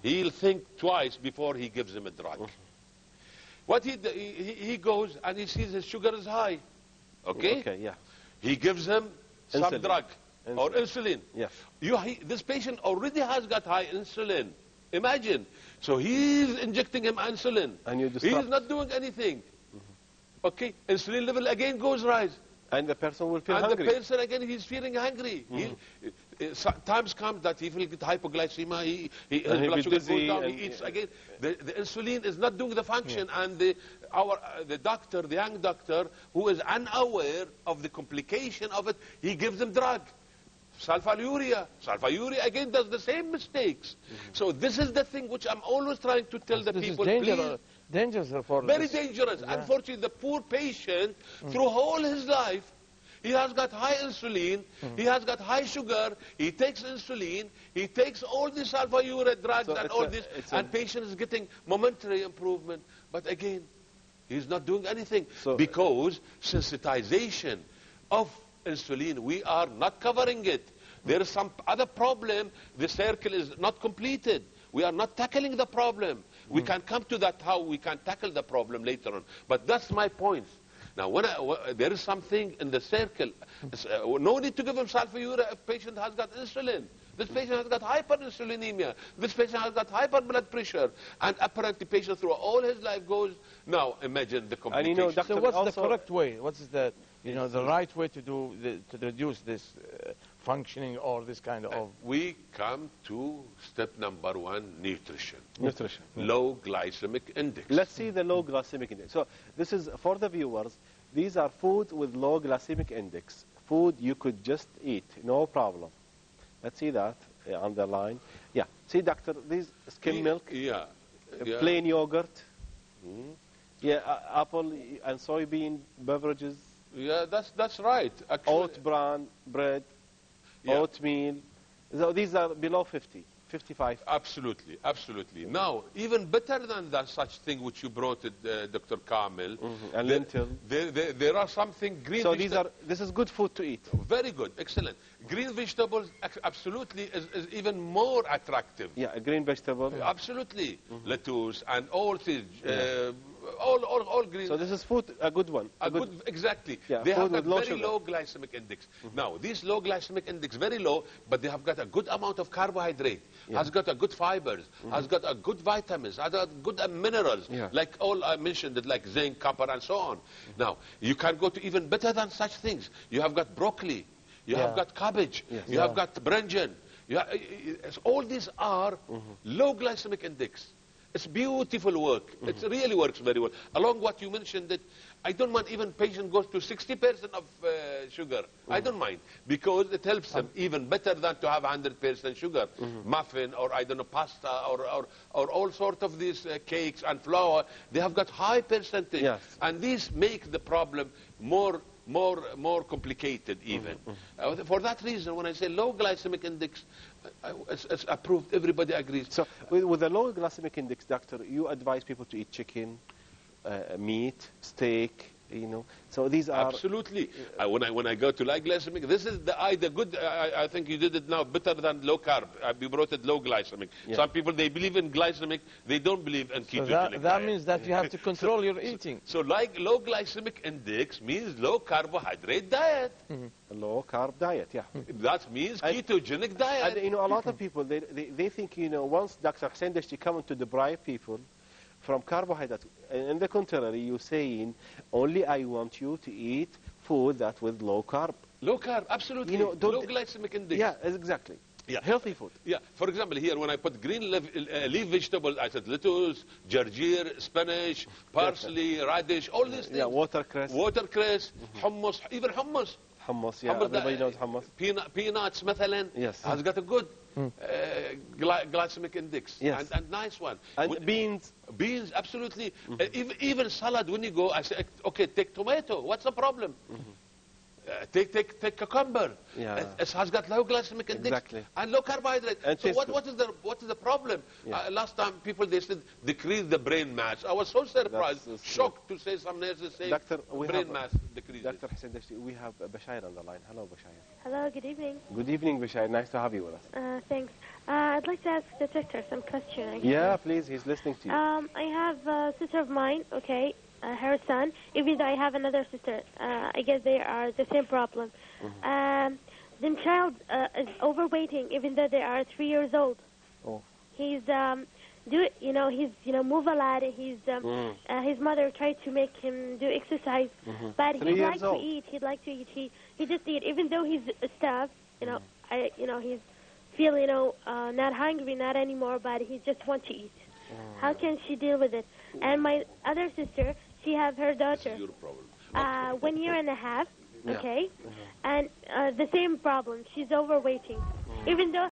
He'll think twice before he gives him a drug. What he, he, he goes and he sees his sugar is high. Okay? Okay, yeah. He gives him some Insulin. drug or insulin. Yeah. You, he, this patient already has got high insulin. Imagine. So he's injecting him insulin. And you He's disrupt. not doing anything. Okay? Insulin level again goes rise. And the person will feel and hungry. And the person again, he's feeling hungry. He, uh, so- Uh, times comes that he will get hypoglycemia, he, he, his And blood sugar goes down, he eats again. The, the insulin is not doing the function, and the, our, uh, the doctor, the young doctor, who is unaware of the complication of it, he gives them drug. Sulfonylurea. Sulfonylurea again does the same mistakes. Mm-hmm. So this is the thing which I'm always trying to tell the This is people. dangerous, please, dangerous for very this. dangerous. Yeah. Unfortunately, the poor patient, mm. through all his life, he has got high insulin, he has got high sugar, he takes insulin, he takes all these alpha-uric drugs So and all a- this, a- and patient is getting momentary improvement. But again, he's not doing anything So- because sensitization of insulin, we are not covering it. There is some other problem. The circle is not completed. We are not tackling the problem. We hmm. can come to that how we can tackle the problem later on. But that's my point. Now, when I, wh- there is something in the circle, uh, no need to give him sulfonylurea if patient has got insulin. This patient has got hyperinsulinemia. This patient has got hyper blood pressure. And apparently patient through all his life goes, now imagine the complications. And you know, So Doctor, what's the correct way? What's the, you know, the right way to do, the, to reduce this uh, functioning or this kind of... we come to step number one, nutrition. Nutrition. Low glycemic index. Let's see the low glycemic index. So this is for the viewers. These are food with low glycemic index. Food you could just eat, no problem. Let's see that uh, on the line. Yeah. See, doctor, these skim milk, Yeah. uh, yeah. plain yogurt, yeah, uh, apple and soybean beverages, Yeah, that's, that's right. Actually, oat bran bread, Yeah. oatmeal. So these are below 50, 55. Absolutely, absolutely. Now, even better than that such thing which you brought it, uh, Dr. Kamil. Mm-hmm. And there, lentil. There, there, there are something green So these are this is good food to eat. Very good, excellent. Green vegetables absolutely is, is even more attractive. Yeah, a green vegetable. Absolutely. Mm-hmm. Lettuce and all things, uh, all, all, all green. So this is food, a good one. A good, exactly. Yeah, they have got low very sugar. Low glycemic index. Mm-hmm. Now, this low glycemic index, very low, but they have got a good amount of carbohydrate, has got a good fibers, mm-hmm. has got a good vitamins, has got good uh, minerals. Yeah. like all I mentioned, like zinc, copper, and so on. Mm-hmm. Now, you can go to even better than such things. You have got broccoli, you have got cabbage, Yes. you have got brinjal. You uh, ha- uh, uh, all these are Mm-hmm. low glycemic index. It's beautiful work. Mm-hmm. It really works very well. Along what you mentioned that I don't mind even patient goes to 60% of uh, sugar. I Mm-hmm. don't mind because it helps them even better than to have 100% sugar. Mm-hmm. Muffin or I don't know pasta or, or, or all sort of these uh, cakes and flour. They have got high percentage. Yes. And these make the problem more more more complicated even. Mm-hmm. Uh, for that reason, when I say low glycemic index, uh, it's, it's approved. Everybody agrees. So with, with a low glycemic index, doctor, you advise people to eat chicken, uh, meat, steak, you know. So these are Absolutely. Uh, when I when I go to low glycemic, this is the I the good. I, I think you did it now better than low carb. Uh, you brought it low glycemic. Yeah. Some people they believe in glycemic, they don't believe in So ketogenic. that, that means that you have to control your eating. so like low glycemic index means low carbohydrate diet. a low carb diet. Yeah. That means And- ketogenic diet. And you know, a lot of people they, they, they think you know once Dr. Hussein Dashti come to deprive people from carbohydrates. And the contrary, you're saying only I want you to eat food that with low carb. low carb, absolutely. You know, don't- low glycemic index. Yeah, exactly. Yeah. Healthy food. Yeah, for example, here when I put green leaf, uh, leaf vegetables, I said lettuce, gergeer, spinach, parsley, radish, all these things. Yeah, watercress, watercress, hummus, even hummus. hummus. Yeah, hummus everybody that- knows hummus. Peanut, peanuts, مثلا, Yes. has got a good uh, gly- glycemic index Yes. and, and nice one. And beans. beans, absolutely. Uh, even, even salad, when you go, I say, okay, take tomato. What's the problem? Uh, uh, take take take cucumber. Yeah. It, it has got low glycemic index Exactly. and low carbohydrate. And so what, what is the what is the problem? Yeah. Uh, last time people they said decrease the brain mass. I was so surprised, That's- that's shocked to say some nurses say Doctor, we brain have- mass decreases. Dr. Hussein Dashti, we have uh, Bashir on the line. Hello, Bashir. Hello, good evening. Good evening, Bashir. Nice to have you with us. Uh, thanks. Uh, I'd like to ask the doctor some questions. Yeah, please. He's listening to you. Um, I have a sister of mine, okay, uh, her son, even though I have another sister. Uh, I guess they are the same problem. Mm-hmm. Um, the child uh, is overweighting, even though they are three years old. Oh. He's, um, do you know, he's, you know, move a lot. He's, um, Mm. uh, his mother tried to make him do exercise, Mhm. but Three he'd like to eat. He'd like to eat. He, he just eat, even though he's starved. You know, Mm-hmm. I, you know, he's feel, you know, uh, not hungry, not anymore, but he just wants to eat. Mm. How can she deal with it? And my other sister, she have her daughter, Your problem. uh, one year and a half, Yeah. okay, and uh, the same problem. She's overweighting, even though